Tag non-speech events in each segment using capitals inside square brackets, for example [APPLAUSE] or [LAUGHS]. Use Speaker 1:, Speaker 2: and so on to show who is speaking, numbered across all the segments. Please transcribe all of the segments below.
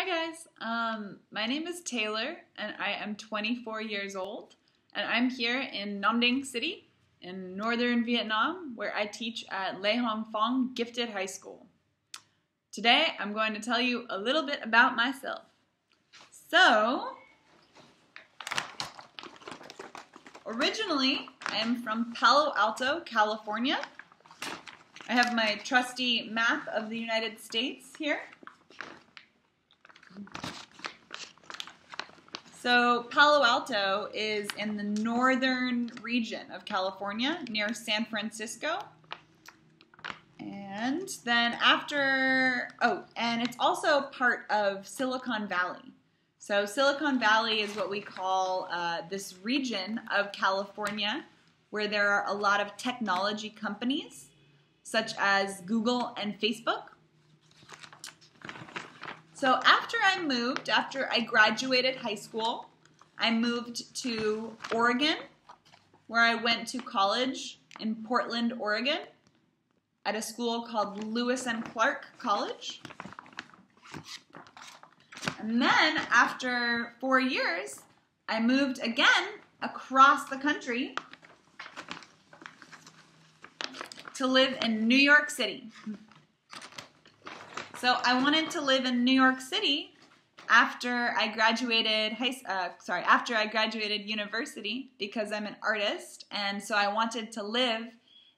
Speaker 1: Hi guys, um, my name is Taylor and I am 24 years old and I'm here in Nam Dinh City in northern Vietnam where I teach at Le Hong Phong Gifted High School. Today I'm going to tell you a little bit about myself. So, originally I am from Palo Alto, California. I have my trusty map of the United States here. So Palo Alto is in the northern region of California near San Francisco. And then after, oh, and it's also part of Silicon Valley. So Silicon Valley is what we call uh, this region of California where there are a lot of technology companies such as Google and Facebook. So after I moved, after I graduated high school, I moved to Oregon, where I went to college in Portland, Oregon, at a school called Lewis and Clark College. And then after four years, I moved again across the country to live in New York City. So I wanted to live in New York City after I graduated high uh, sorry, after I graduated university because I'm an artist and so I wanted to live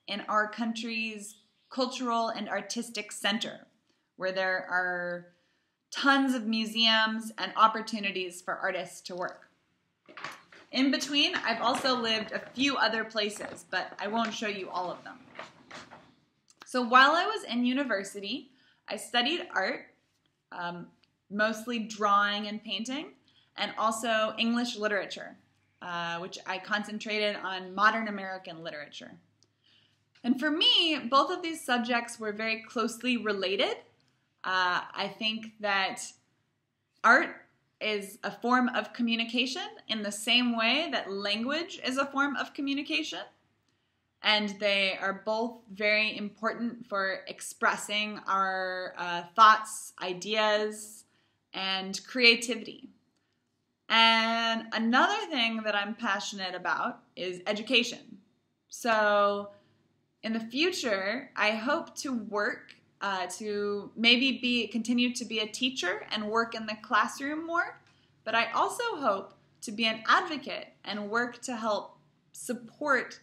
Speaker 1: in our country's cultural and artistic center where there are tons of museums and opportunities for artists to work. In between, I've also lived a few other places, but I won't show you all of them. So while I was in university, I studied art, um, mostly drawing and painting, and also English literature, uh, which I concentrated on modern American literature. And for me, both of these subjects were very closely related. Uh, I think that art is a form of communication in the same way that language is a form of communication and they are both very important for expressing our uh, thoughts, ideas, and creativity. And another thing that I'm passionate about is education. So, in the future, I hope to work uh, to maybe be continue to be a teacher and work in the classroom more. But I also hope to be an advocate and work to help support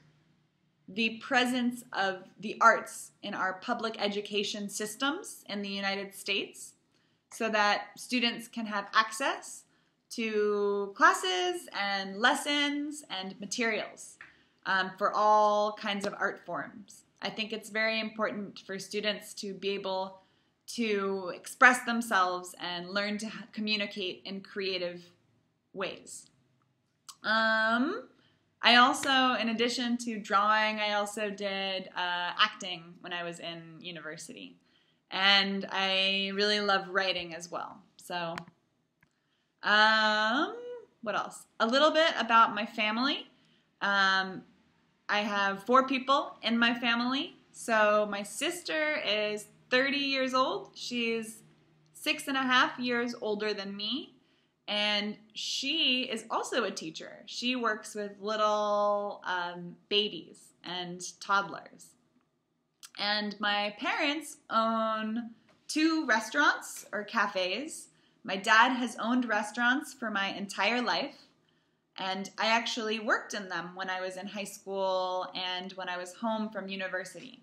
Speaker 1: the presence of the arts in our public education systems in the United States so that students can have access to classes and lessons and materials um, for all kinds of art forms. I think it's very important for students to be able to express themselves and learn to communicate in creative ways. Um, I also, in addition to drawing, I also did uh, acting when I was in university. And I really love writing as well. So, um, what else? A little bit about my family. Um, I have four people in my family. So, my sister is 30 years old. She's six and a half years older than me and she is also a teacher. She works with little um, babies and toddlers. And my parents own two restaurants or cafes. My dad has owned restaurants for my entire life, and I actually worked in them when I was in high school and when I was home from university.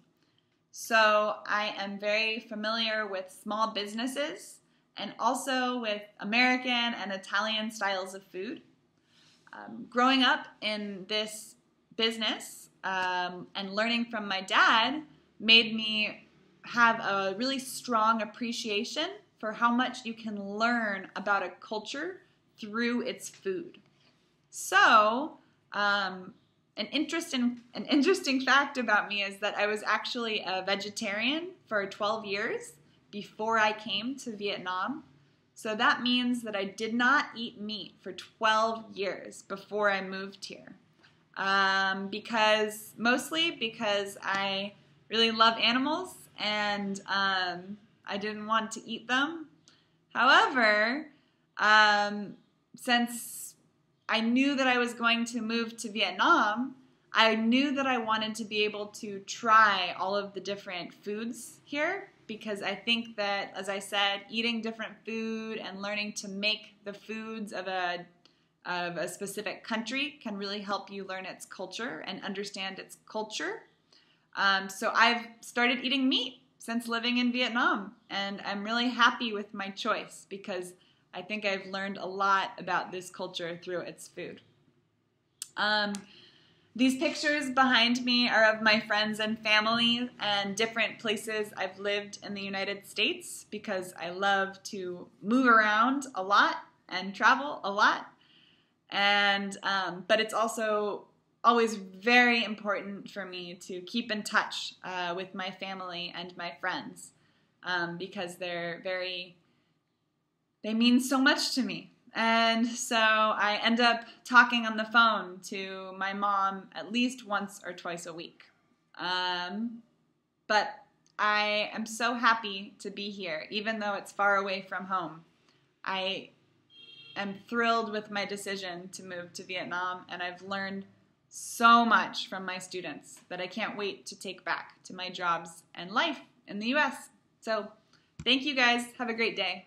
Speaker 1: So I am very familiar with small businesses and also with American and Italian styles of food. Um, growing up in this business um, and learning from my dad made me have a really strong appreciation for how much you can learn about a culture through its food. So, um, an interesting an interesting [LAUGHS] fact about me is that I was actually a vegetarian for 12 years before I came to Vietnam. So that means that I did not eat meat for 12 years before I moved here. Um, because mostly because I really love animals and um, I didn't want to eat them. However, um, since I knew that I was going to move to Vietnam, I knew that I wanted to be able to try all of the different foods here because I think that, as I said, eating different food and learning to make the foods of a of a specific country can really help you learn its culture and understand its culture. Um, so I've started eating meat since living in Vietnam, and I'm really happy with my choice because I think I've learned a lot about this culture through its food. Um, these pictures behind me are of my friends and family and different places I've lived in the United States because I love to move around a lot and travel a lot. And um, but it's also always very important for me to keep in touch uh, with my family and my friends um, because they're very they mean so much to me and so I end up talking on the phone to my mom at least once or twice a week. Um, but I am so happy to be here, even though it's far away from home. I am thrilled with my decision to move to Vietnam, and I've learned so much from my students that I can't wait to take back to my jobs and life in the US. So, thank you guys. Have a great day.